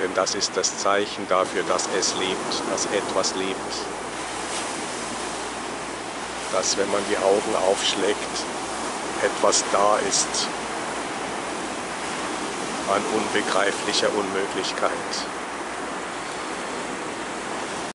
Denn das ist das Zeichen dafür, dass es lebt, dass etwas lebt. Dass wenn man die Augen aufschlägt, etwas da ist an unbegreiflicher Unmöglichkeit.